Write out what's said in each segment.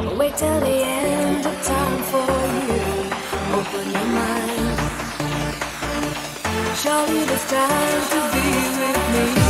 Wait till the end of time for you. Open your mind. Surely there's time to be with me.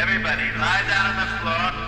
Everybody, lie down on the floor.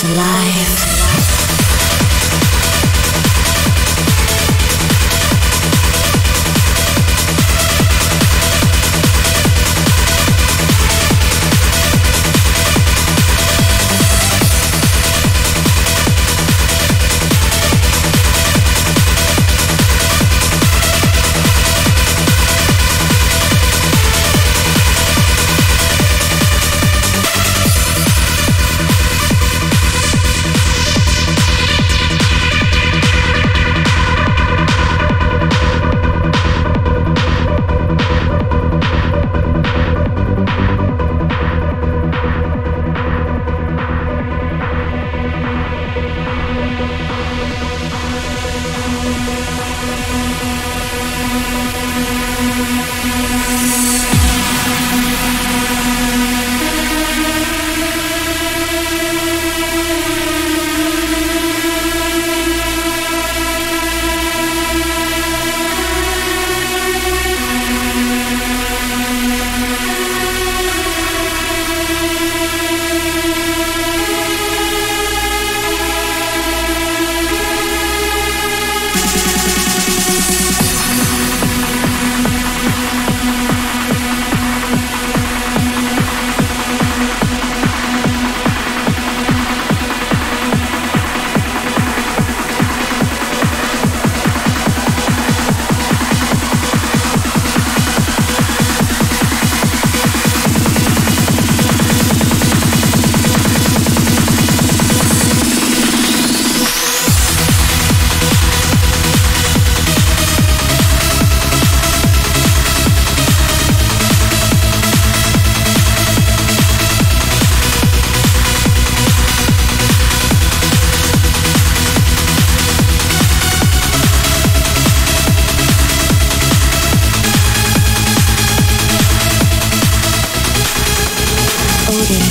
reservar.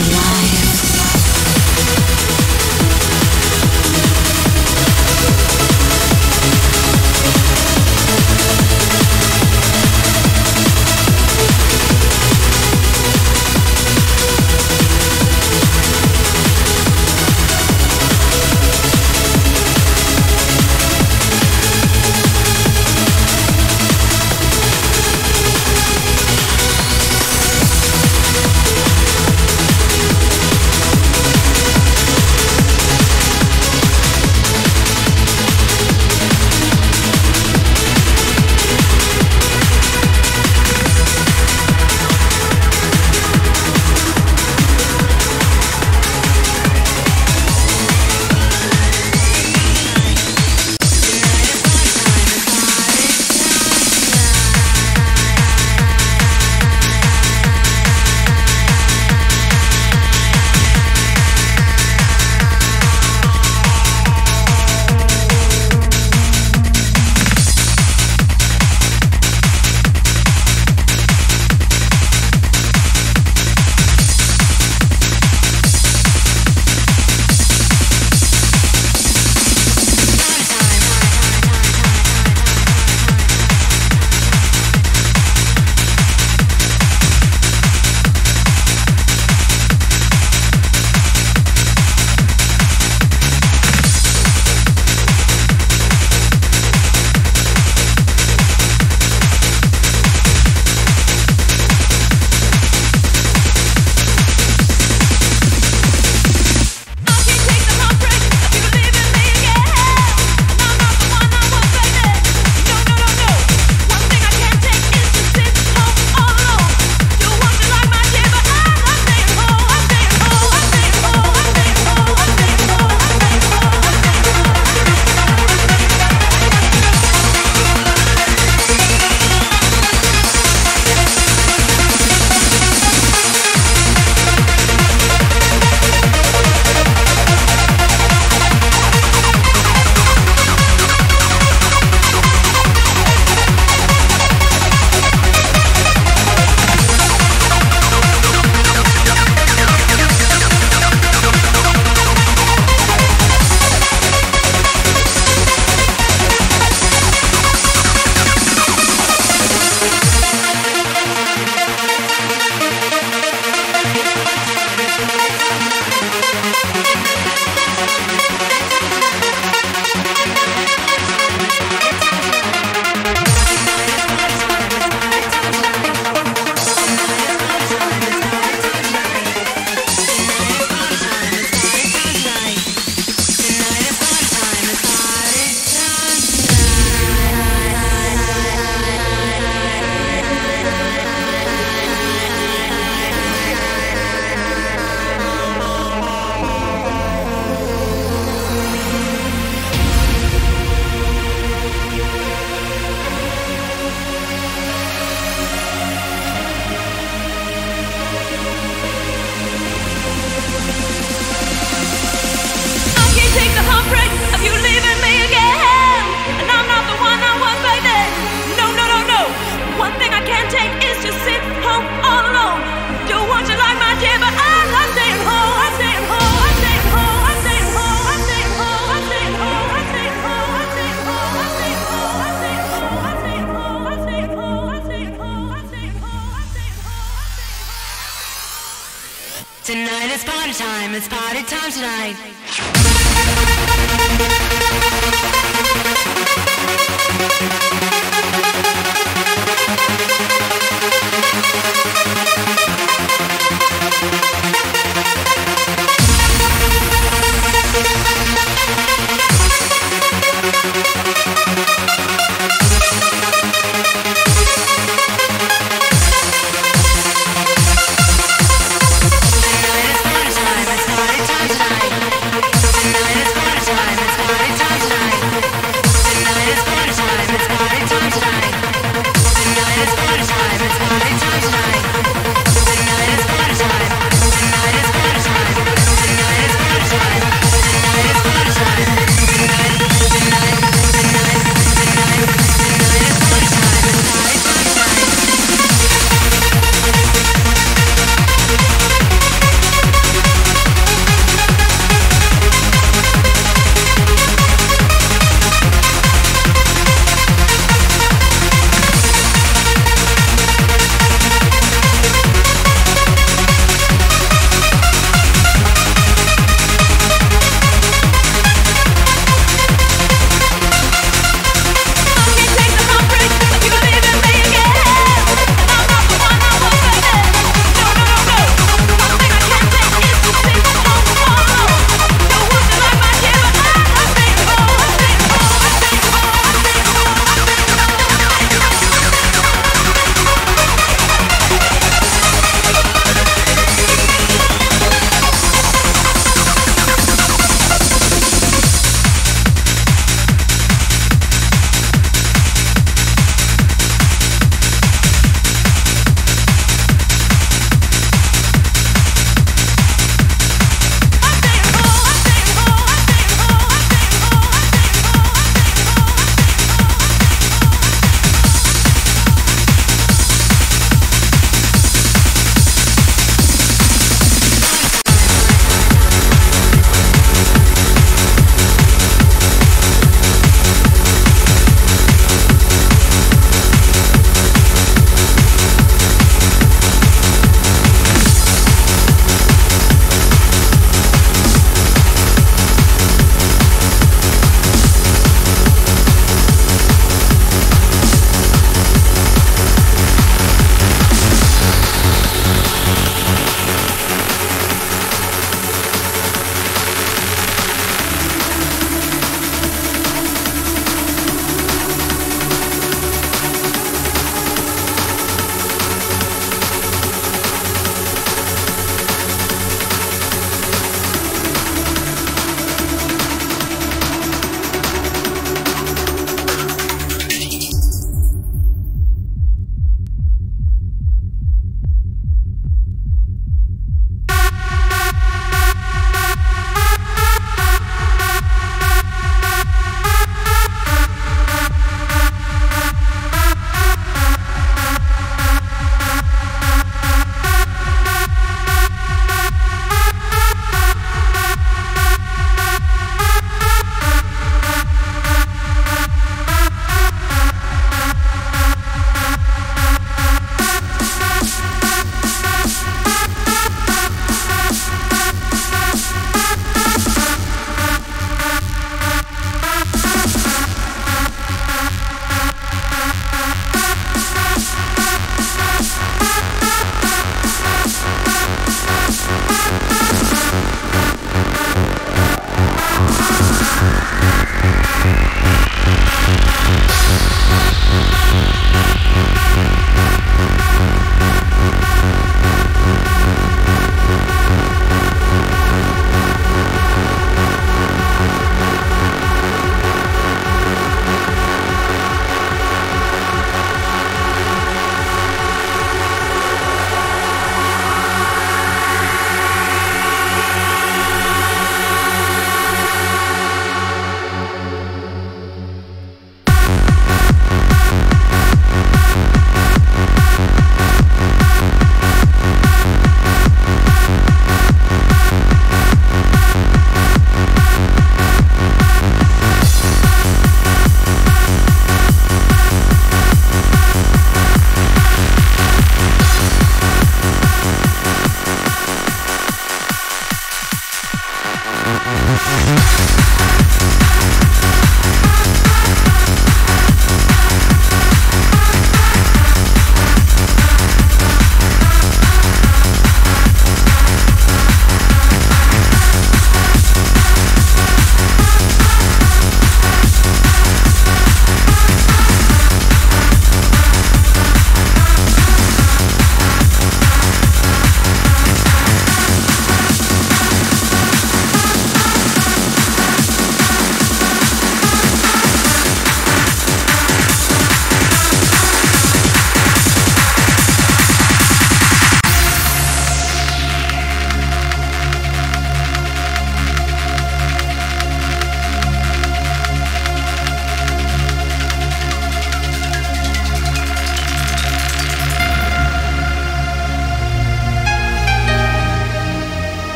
alive.